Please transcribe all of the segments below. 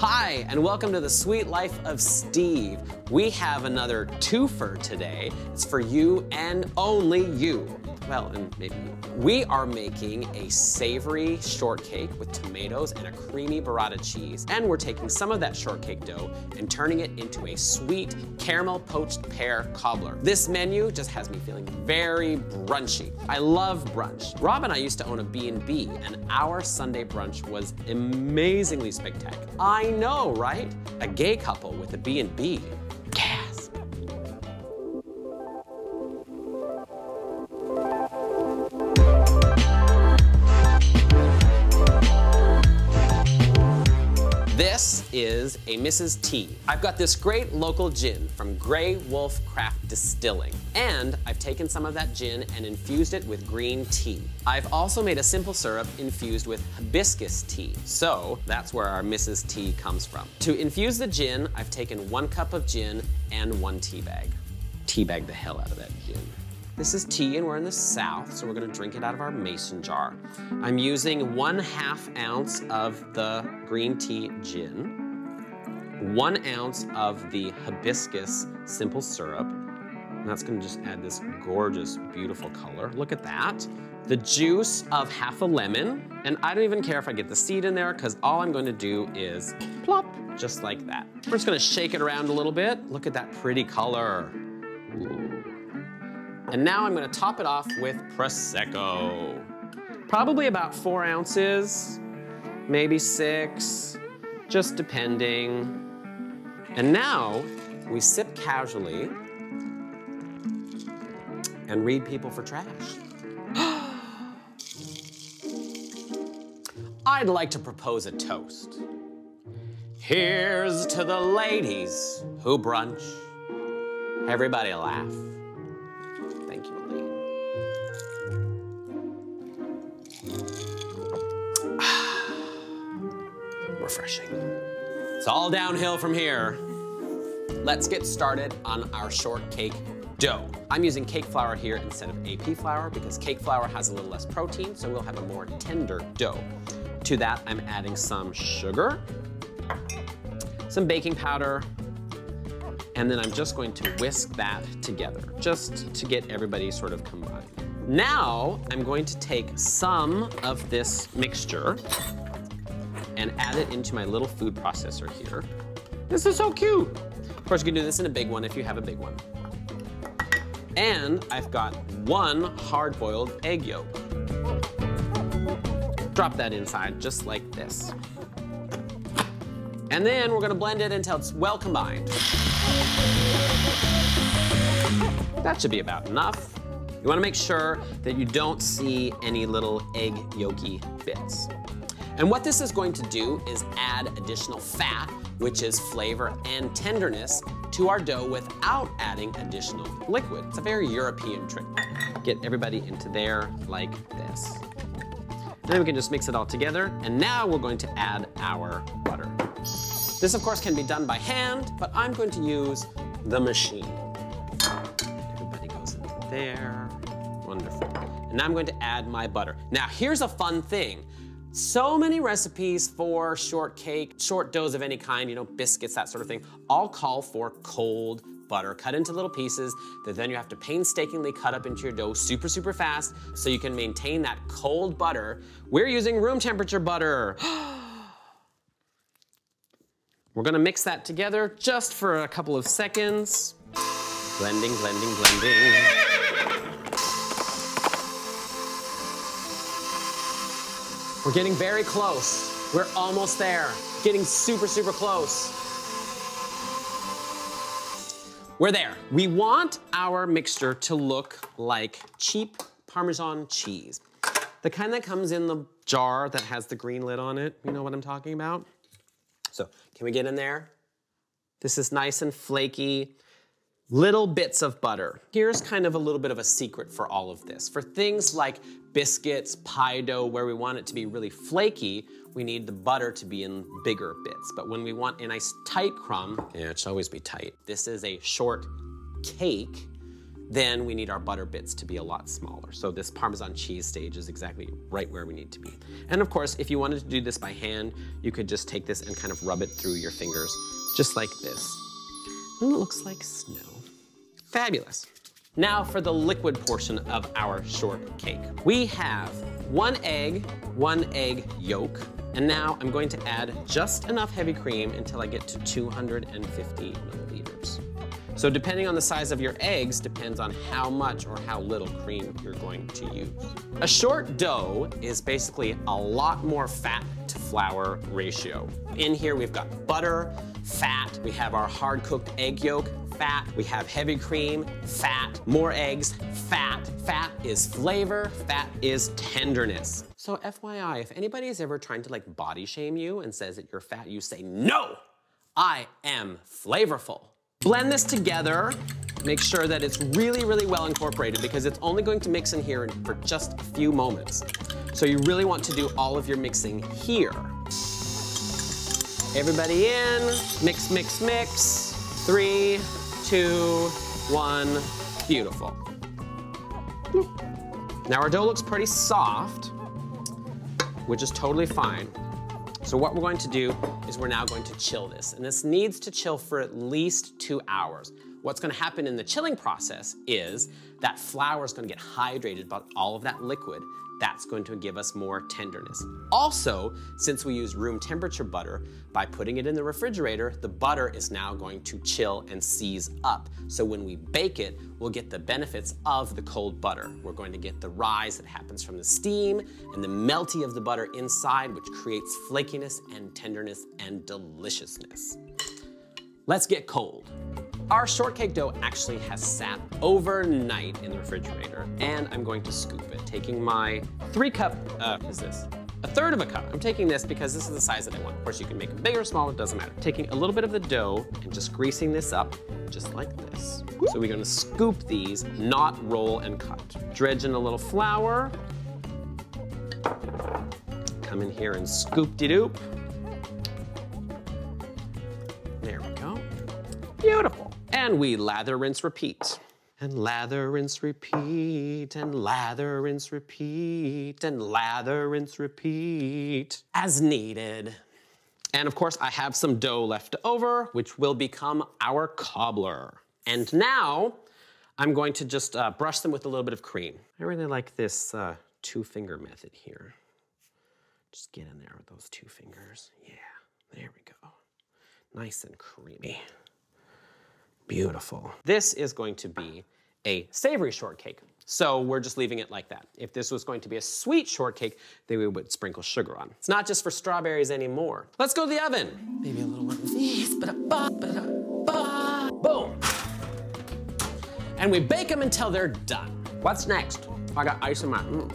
Hi, and welcome to the Sweet Life of Steve. We have another twofer today. It's for you and only you. Well, and maybe. We are making a savory shortcake with tomatoes and a creamy burrata cheese. And we're taking some of that shortcake dough and turning it into a sweet caramel poached pear cobbler. This menu just has me feeling very brunchy. I love brunch. Rob and I used to own a B&B, and our Sunday brunch was amazingly spectacular. I know, right? A gay couple with a B&B. Is a Mrs. Tea. I've got this great local gin from Grey Wolf Craft Distilling. And I've taken some of that gin and infused it with green tea. I've also made a simple syrup infused with hibiscus tea. So that's where our Mrs. Tea comes from. To infuse the gin, I've taken one cup of gin and one tea bag. Tea bag the hell out of that gin. This is tea and we're in the south, so we're gonna drink it out of our mason jar. I'm using one half ounce of the green tea gin, one ounce of the hibiscus simple syrup, and that's gonna just add this gorgeous, beautiful color. Look at that. The juice of half a lemon, and I don't even care if I get the seed in there, because all I'm to do is plop, just like that. We're just gonna shake it around a little bit. Look at that pretty color. And now I'm gonna top it off with Prosecco. Probably about four ounces, maybe six, just depending. And now we sip casually and read people for trash. I'd like to propose a toast. Here's to the ladies who brunch. Everybody laugh. Thank you, Elaine. Refreshing. It's all downhill from here. Let's get started on our shortcake dough. I'm using cake flour here instead of AP flour because cake flour has a little less protein, so we'll have a more tender dough. To that, I'm adding some sugar, some baking powder, and then I'm just going to whisk that together, just to get everybody sort of combined. Now, I'm going to take some of this mixture and add it into my little food processor here. This is so cute. Of course, you can do this in a big one if you have a big one. And I've got one hard-boiled egg yolk. Drop that inside just like this. And then we're gonna blend it until it's well combined. That should be about enough. You wanna make sure that you don't see any little egg yolky bits. And what this is going to do is add additional fat, which is flavor and tenderness, to our dough without adding additional liquid. It's a very European trick. Get everybody into there like this. And then we can just mix it all together. And now we're going to add our butter. This, of course, can be done by hand, but I'm going to use the machine. Everybody goes into there. Wonderful. And now I'm going to add my butter. Now, here's a fun thing. So many recipes for shortcake, short doughs of any kind, you know, biscuits, that sort of thing, all call for cold butter cut into little pieces that then you have to painstakingly cut up into your dough super, super fast so you can maintain that cold butter. We're using room temperature butter. We're gonna mix that together just for a couple of seconds. Blending, blending, blending. We're getting very close. We're almost there. Getting super, super close. We're there. We want our mixture to look like cheap Parmesan cheese. The kind that comes in the jar that has the green lid on it. You know what I'm talking about? So, can we get in there? This is nice and flaky. Little bits of butter. Here's kind of a little bit of a secret for all of this. For things like biscuits, pie dough, where we want it to be really flaky, we need the butter to be in bigger bits. But when we want a nice tight crumb, yeah, it should always be tight. This is a short cake. then we need our butter bits to be a lot smaller. So this Parmesan cheese stage is exactly right where we need to be. And of course, if you wanted to do this by hand, you could just take this and kind of rub it through your fingers, just like this. And it looks like snow. Fabulous. Now for the liquid portion of our shortcake. We have one egg, one egg yolk, and now I'm going to add just enough heavy cream until I get to 250 milliliters. So depending on the size of your eggs depends on how much or how little cream you're going to use. A short dough is basically a lot more fat to flour ratio. In here we've got butter, fat, we have our hard cooked egg yolk, fat, we have heavy cream, fat, more eggs, fat. Fat is flavor, fat is tenderness. So FYI, if anybody is ever trying to like body shame you and says that you're fat, you say, no, I am flavorful. Blend this together. Make sure that it's really, really well incorporated because it's only going to mix in here for just a few moments. So you really want to do all of your mixing here. Everybody in, mix, mix, mix. Three, two, one, beautiful. Now our dough looks pretty soft, which is totally fine. So what we're going to do is we're now going to chill this. And this needs to chill for at least two hours. What's gonna happen in the chilling process is that flour is gonna get hydrated by all of that liquid that's going to give us more tenderness. Also, since we use room temperature butter, by putting it in the refrigerator, the butter is now going to chill and seize up. So when we bake it, we'll get the benefits of the cold butter. We're going to get the rise that happens from the steam and the melty of the butter inside, which creates flakiness and tenderness and deliciousness. Let's get cold. Our shortcake dough actually has sat overnight in the refrigerator, and I'm going to scoop it, taking my three cup, uh, is this? A third of a cup. I'm taking this because this is the size that I want. Of course, you can make it bigger or smaller, it doesn't matter. Taking a little bit of the dough and just greasing this up, just like this. So we're gonna scoop these, not roll and cut. Dredge in a little flour. Come in here and scoop-de-doop. There we go. Beautiful. And we lather, rinse, repeat. And lather, rinse, repeat, and lather, rinse, repeat, and lather, rinse, repeat, as needed. And of course, I have some dough left over, which will become our cobbler. And now, I'm going to just uh, brush them with a little bit of cream. I really like this uh, two finger method here. Just get in there with those two fingers. Yeah, there we go. Nice and creamy. Beautiful. This is going to be a savory shortcake. So we're just leaving it like that. If this was going to be a sweet shortcake, then we would sprinkle sugar on. It's not just for strawberries anymore. Let's go to the oven. Maybe a little one of these. Boom. And we bake them until they're done. What's next? I got ice in my, mm.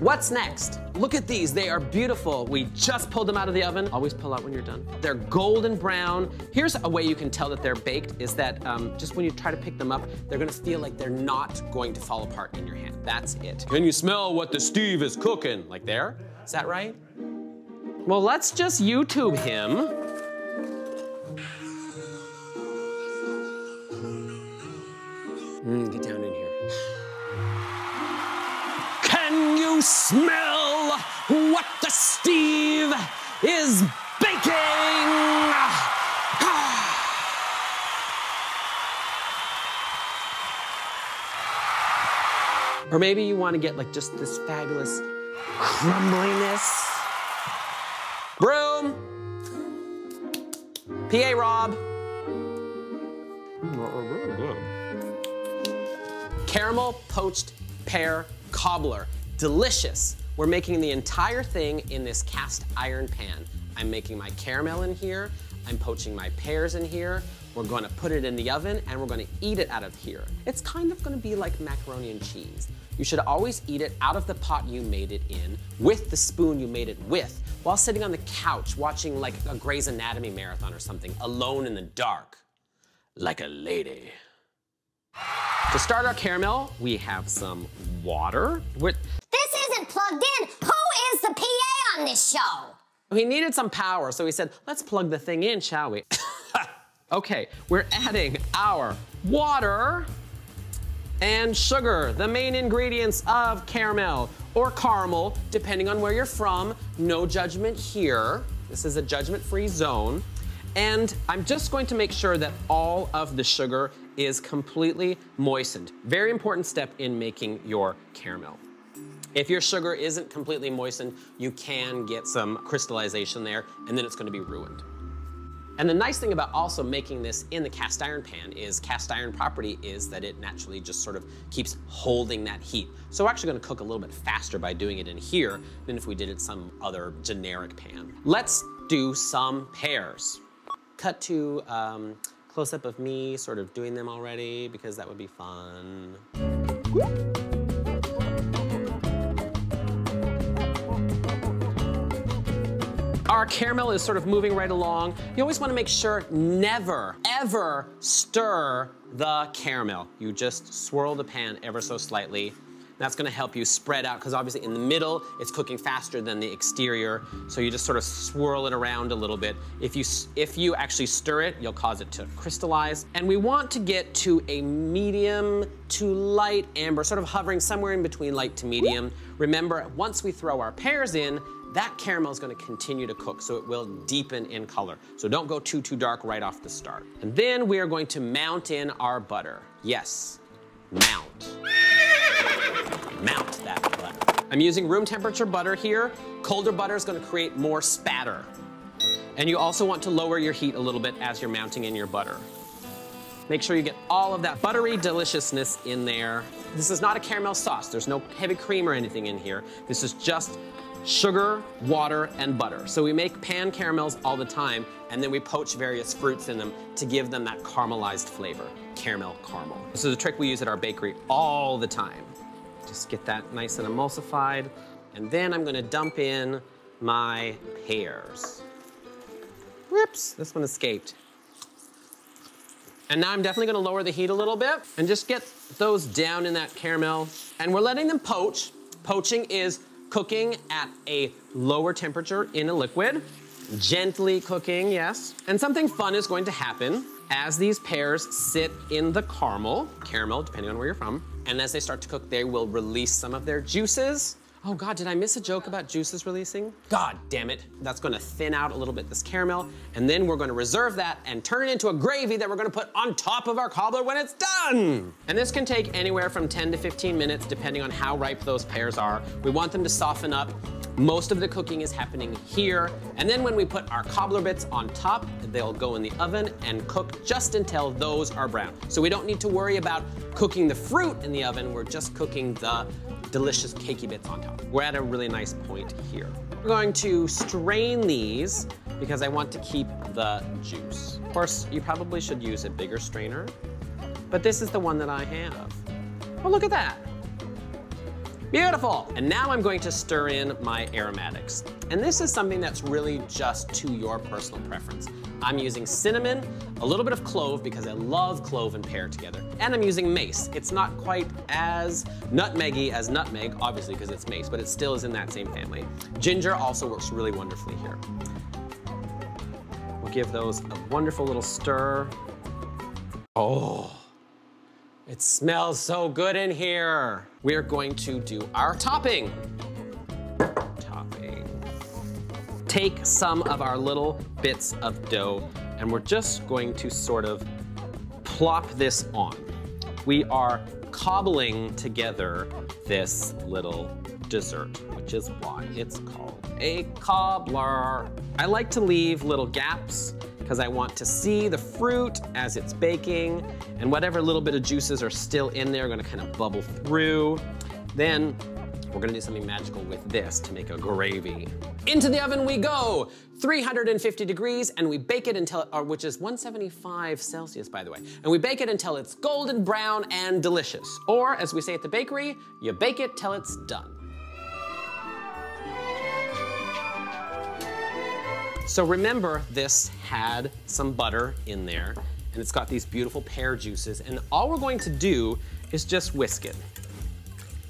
What's next? Look at these, they are beautiful. We just pulled them out of the oven. Always pull out when you're done. They're golden brown. Here's a way you can tell that they're baked is that um, just when you try to pick them up, they're gonna feel like they're not going to fall apart in your hand. That's it. Can you smell what the Steve is cooking? Like there? Is that right? Well, let's just YouTube him. Mm, get down in here. Can you smell or maybe you want to get like just this fabulous crumbliness. Broom. PA Rob. Uh, caramel poached pear cobbler. Delicious. We're making the entire thing in this cast iron pan. I'm making my caramel in here, I'm poaching my pears in here, we're gonna put it in the oven and we're gonna eat it out of here. It's kind of gonna be like macaroni and cheese. You should always eat it out of the pot you made it in, with the spoon you made it with, while sitting on the couch watching like a Grey's Anatomy marathon or something, alone in the dark, like a lady. To start our caramel, we have some water. We're, this isn't plugged in. Who is the PA on this show? He needed some power, so he said, let's plug the thing in, shall we? okay, we're adding our water, and sugar, the main ingredients of caramel or caramel, depending on where you're from. No judgment here. This is a judgment-free zone. And I'm just going to make sure that all of the sugar is completely moistened. Very important step in making your caramel. If your sugar isn't completely moistened, you can get some crystallization there, and then it's gonna be ruined. And the nice thing about also making this in the cast iron pan is cast iron property is that it naturally just sort of keeps holding that heat. So we're actually gonna cook a little bit faster by doing it in here than if we did it some other generic pan. Let's do some pears. Cut to um, close up of me sort of doing them already because that would be fun. Our caramel is sort of moving right along. You always wanna make sure never, ever stir the caramel. You just swirl the pan ever so slightly. That's gonna help you spread out, because obviously in the middle, it's cooking faster than the exterior, so you just sort of swirl it around a little bit. If you, if you actually stir it, you'll cause it to crystallize. And we want to get to a medium to light amber, sort of hovering somewhere in between light to medium. Remember, once we throw our pears in, that caramel is gonna continue to cook, so it will deepen in color. So don't go too, too dark right off the start. And then we are going to mount in our butter. Yes, mount. Mount that butter. I'm using room temperature butter here. Colder butter is gonna create more spatter. And you also want to lower your heat a little bit as you're mounting in your butter. Make sure you get all of that buttery deliciousness in there. This is not a caramel sauce. There's no heavy cream or anything in here. This is just sugar, water, and butter. So we make pan caramels all the time, and then we poach various fruits in them to give them that caramelized flavor, caramel caramel. This is a trick we use at our bakery all the time. Just get that nice and emulsified. And then I'm gonna dump in my pears. Whoops, this one escaped. And now I'm definitely gonna lower the heat a little bit and just get those down in that caramel. And we're letting them poach. Poaching is cooking at a lower temperature in a liquid. Gently cooking, yes. And something fun is going to happen as these pears sit in the caramel, caramel, depending on where you're from, and as they start to cook, they will release some of their juices. Oh God, did I miss a joke about juices releasing? God damn it. That's gonna thin out a little bit this caramel, and then we're gonna reserve that and turn it into a gravy that we're gonna put on top of our cobbler when it's done. And this can take anywhere from 10 to 15 minutes, depending on how ripe those pears are. We want them to soften up. Most of the cooking is happening here. And then when we put our cobbler bits on top, they'll go in the oven and cook just until those are brown. So we don't need to worry about cooking the fruit in the oven, we're just cooking the delicious cakey bits on top. We're at a really nice point here. We're going to strain these because I want to keep the juice. Of course, you probably should use a bigger strainer, but this is the one that I have. Oh, look at that. Beautiful. And now I'm going to stir in my aromatics. And this is something that's really just to your personal preference. I'm using cinnamon, a little bit of clove because I love clove and pear together, and I'm using mace. It's not quite as nutmeggy as nutmeg, obviously because it's mace, but it still is in that same family. Ginger also works really wonderfully here. We'll give those a wonderful little stir. Oh. It smells so good in here. We're going to do our topping. Take some of our little bits of dough and we're just going to sort of plop this on. We are cobbling together this little dessert, which is why it's called a cobbler. I like to leave little gaps because I want to see the fruit as it's baking and whatever little bit of juices are still in there are gonna kind of bubble through. Then we're gonna do something magical with this to make a gravy. Into the oven we go, 350 degrees, and we bake it until, or which is 175 Celsius, by the way. And we bake it until it's golden brown and delicious. Or, as we say at the bakery, you bake it till it's done. So remember, this had some butter in there, and it's got these beautiful pear juices, and all we're going to do is just whisk it.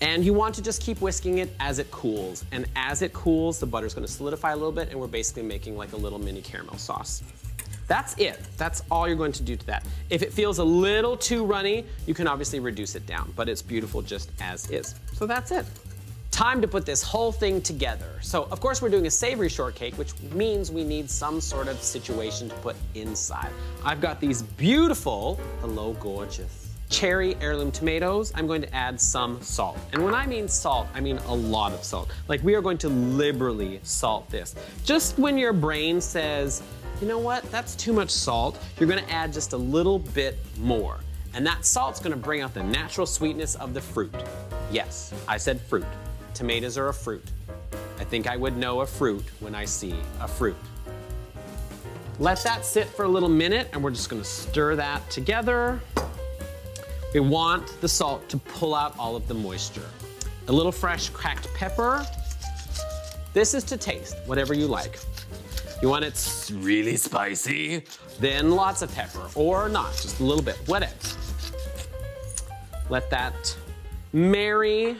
And you want to just keep whisking it as it cools. And as it cools, the butter's gonna solidify a little bit, and we're basically making like a little mini caramel sauce. That's it. That's all you're going to do to that. If it feels a little too runny, you can obviously reduce it down, but it's beautiful just as is. So that's it. Time to put this whole thing together. So of course we're doing a savory shortcake, which means we need some sort of situation to put inside. I've got these beautiful, hello gorgeous, cherry heirloom tomatoes, I'm going to add some salt. And when I mean salt, I mean a lot of salt. Like we are going to liberally salt this. Just when your brain says, you know what, that's too much salt, you're gonna add just a little bit more. And that salt's gonna bring out the natural sweetness of the fruit. Yes, I said fruit. Tomatoes are a fruit. I think I would know a fruit when I see a fruit. Let that sit for a little minute and we're just gonna stir that together. We want the salt to pull out all of the moisture. A little fresh cracked pepper. This is to taste, whatever you like. You want it really spicy, then lots of pepper, or not, just a little bit, whatever. Let that marry.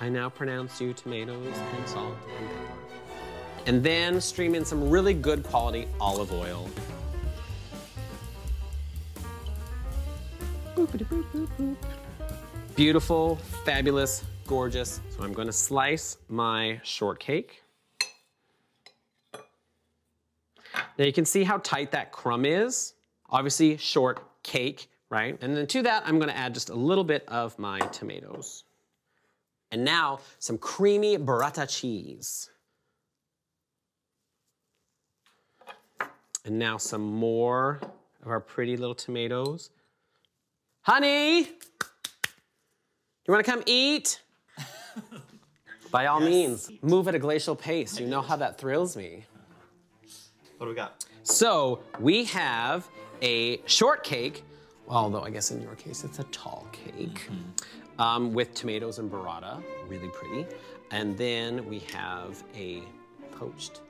I now pronounce you tomatoes and salt and pepper. And then stream in some really good quality olive oil. Beautiful, fabulous, gorgeous. So I'm gonna slice my shortcake. Now you can see how tight that crumb is. Obviously short cake, right? And then to that, I'm gonna add just a little bit of my tomatoes. And now some creamy burrata cheese. And now some more of our pretty little tomatoes. Honey, you wanna come eat? By all Yes. means, move at a glacial pace. You know how that thrills me. What do we got? So we have a shortcake, although I guess in your case it's a tall cake, um, with tomatoes and burrata, really pretty. And then we have a poached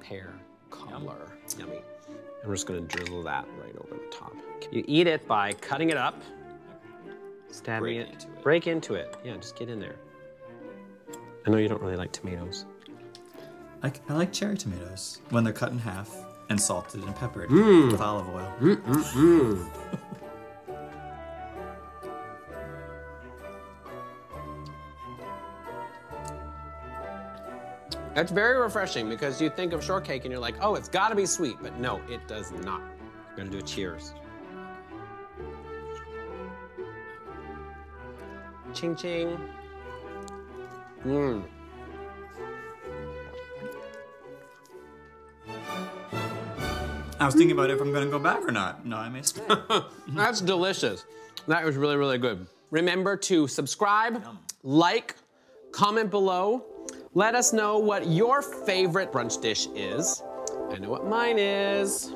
pear cobbler, yummy. And we're just gonna drizzle that right over the top. You eat it by cutting it up, stabbing Break it, into it. break into it. Yeah, just get in there. I know you don't really like tomatoes. I, I like cherry tomatoes when they're cut in half and salted and peppered Mm. with olive oil. Mm, mm, mm. That's very refreshing because you think of shortcake and you're like, oh, it's gotta be sweet, but no, it does not. We're gonna do a cheers. Ching ching. Mmm. I was thinking about if I'm gonna go back or not. No, I may stay. That's delicious. That was really, really good. Remember to subscribe, like, comment below. Let us know what your favorite brunch dish is. I know what mine is.